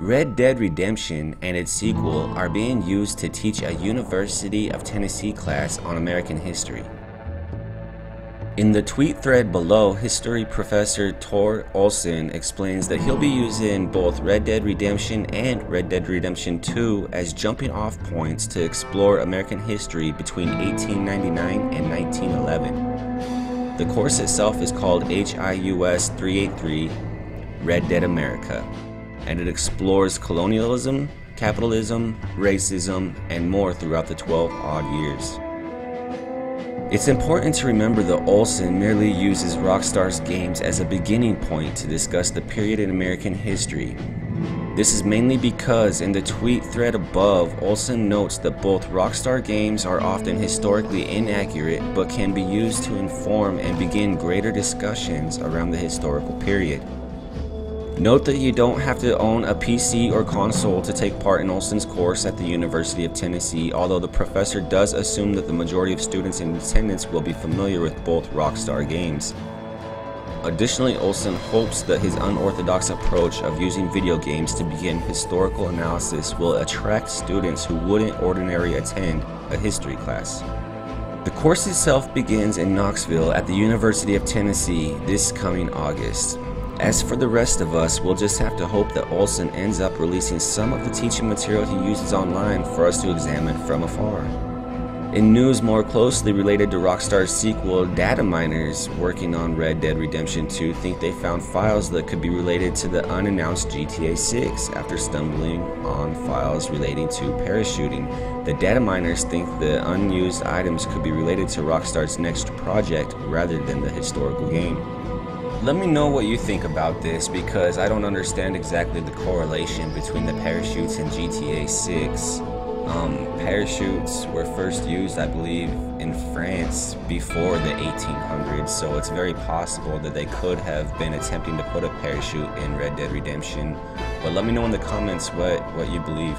Red Dead Redemption and its sequel are being used to teach a University of Tennessee class on American history. In the tweet thread below, history professor Tore Olsson explains that he'll be using both Red Dead Redemption and Red Dead Redemption 2 as jumping off points to explore American history between 1899 and 1911. The course itself is called HIUS 383 Red Dead America, and it explores colonialism, capitalism, racism, and more throughout the 12 odd years. It's important to remember that Olsson merely uses Rockstar's games as a beginning point to discuss the period in American history. This is mainly because in the tweet thread above, Olsson notes that both Rockstar games are often historically inaccurate but can be used to inform and begin greater discussions around the historical period. Note that you don't have to own a PC or console to take part in Olsson's course at the University of Tennessee, although the professor does assume that the majority of students in attendance will be familiar with both Rockstar games. Additionally, Olsson hopes that his unorthodox approach of using video games to begin historical analysis will attract students who wouldn't ordinarily attend a history class. The course itself begins in Knoxville at the University of Tennessee this coming August. As for the rest of us, we'll just have to hope that Olsson ends up releasing some of the teaching material he uses online for us to examine from afar. In news more closely related to Rockstar's sequel, data miners working on Red Dead Redemption 2 think they found files that could be related to the unannounced GTA 6 after stumbling on files relating to parachuting. The data miners think the unused items could be related to Rockstar's next project rather than the historical game. Let me know what you think about this because I don't understand exactly the correlation between the parachutes and GTA 6. Um, parachutes were first used, I believe, in France before the 1800s, so it's very possible that they could have been attempting to put a parachute in Red Dead Redemption. But let me know in the comments what, what you believe.